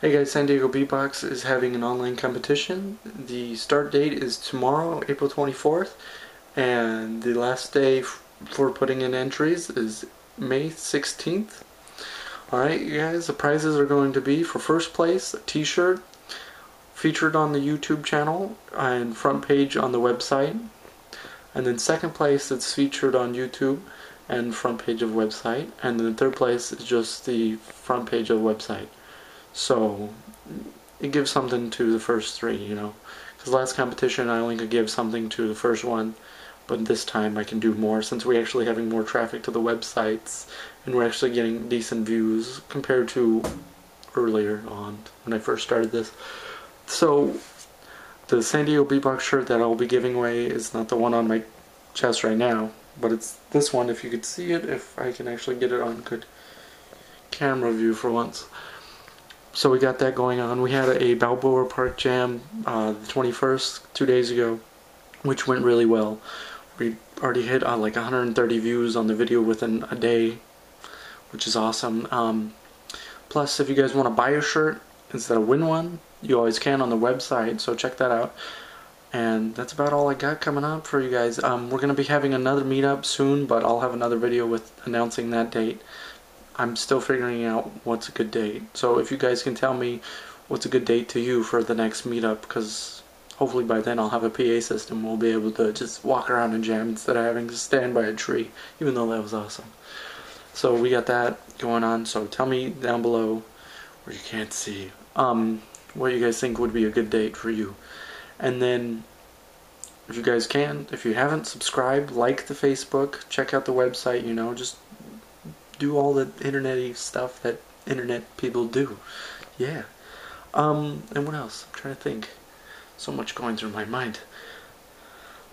Hey guys, San Diego Beatbox is having an online competition. The start date is tomorrow, April 24th, and the last day for putting in entries is May 16th. Alright, you guys, the prizes are going to be for first place a t shirt featured on the YouTube channel and front page on the website. And then second place, it's featured on YouTube and front page of website. And then third place is just the front page of website. So it gives something to the first three, you know. Because last competition I only could give something to the first one, but this time I can do more since we're actually having more traffic to the websites and we're actually getting decent views compared to earlier on when I first started this. So the San Diego Beatbox shirt that I'll be giving away is not the one on my chest right now, but it's this one if you could see it, if I can actually get it on good camera view for once so we got that going on. We had a Balboa Park Jam uh, the 21st, two days ago, which went really well. We already hit uh, like 130 views on the video within a day, which is awesome. Um, plus, if you guys want to buy a shirt instead of win one, you always can on the website, so check that out. And that's about all I got coming up for you guys. Um, we're going to be having another meetup soon, but I'll have another video with announcing that date. I'm still figuring out what's a good date. So if you guys can tell me what's a good date to you for the next meetup, because hopefully by then I'll have a PA system. We'll be able to just walk around and jam instead of having to stand by a tree, even though that was awesome. So we got that going on. So tell me down below where you can't see um, what you guys think would be a good date for you. And then if you guys can, if you haven't, subscribe, like the Facebook, check out the website, you know, just do all the internety stuff that internet people do. Yeah. Um, and what else? I'm trying to think. So much going through my mind.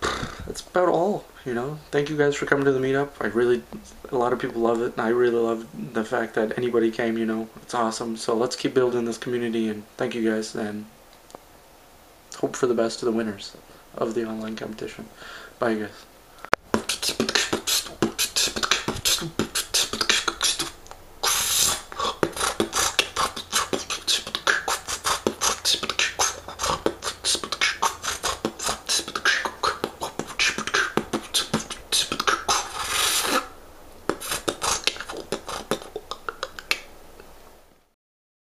That's about all, you know. Thank you guys for coming to the meetup. I really, a lot of people love it, and I really love the fact that anybody came, you know. It's awesome. So let's keep building this community, and thank you guys, and hope for the best of the winners of the online competition. Bye, guys.